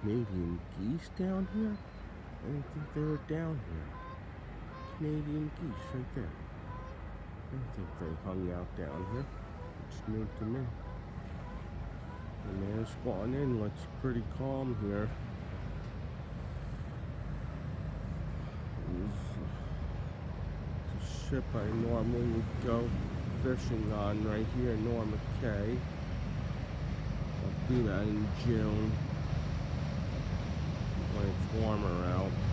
Canadian geese down here? I didn't think they were down here. Canadian geese right there. I didn't think they hung out down here. It's new to me. The in. Looks pretty calm here. It's a ship I normally would go fishing on right here Norma K. I'll do that in June when it's warmer out.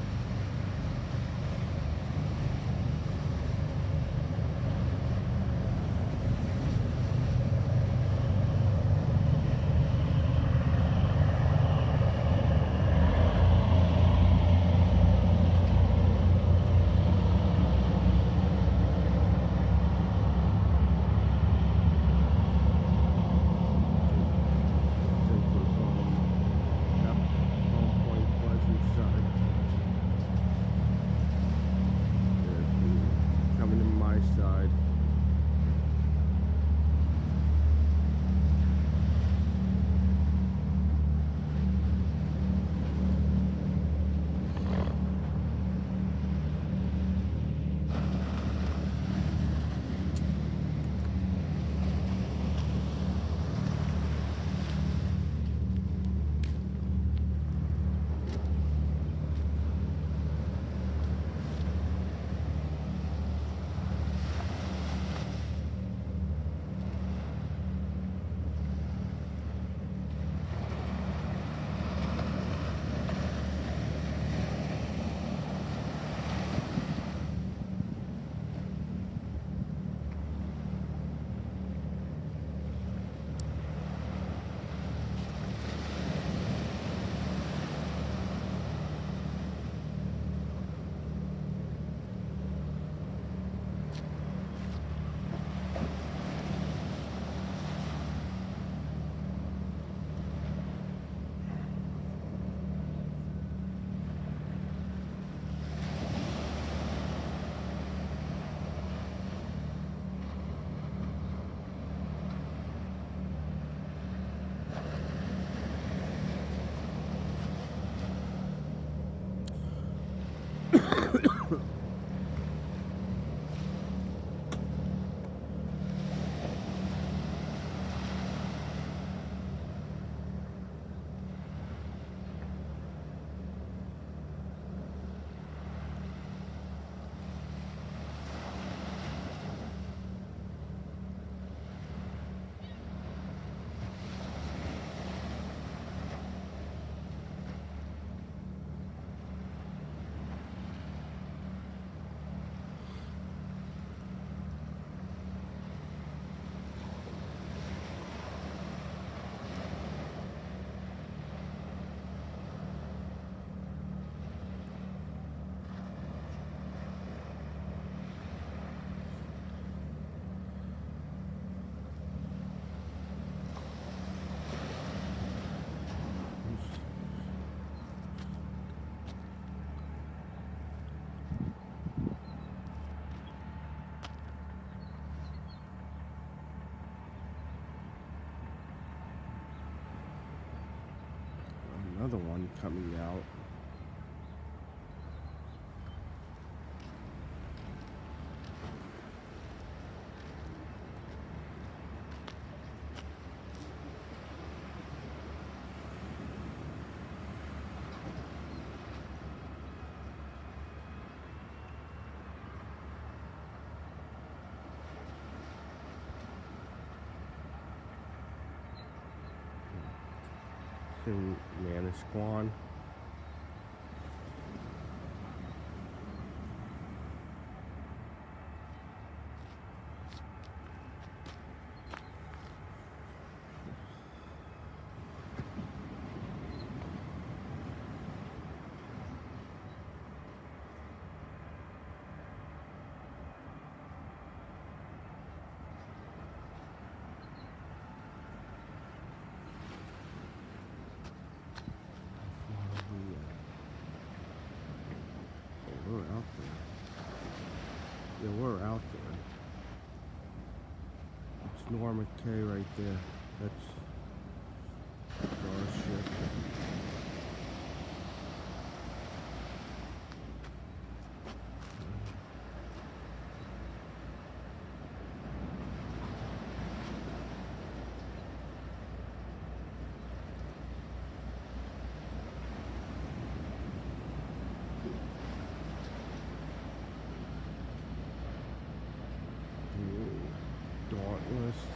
One coming out. In Manasquan. Yeah, we're out there. It's Norma K right there. That's,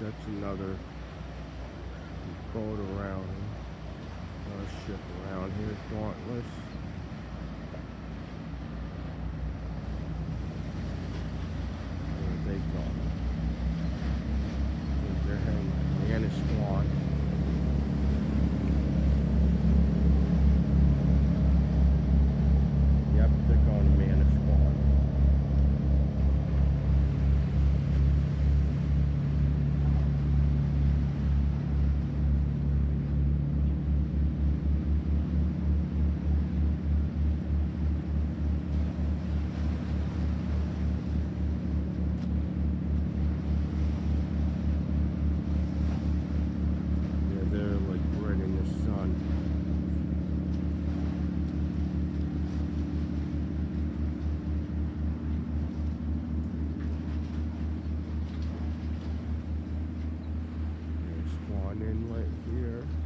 That's another boat around, another ship around here, Dauntless. right here.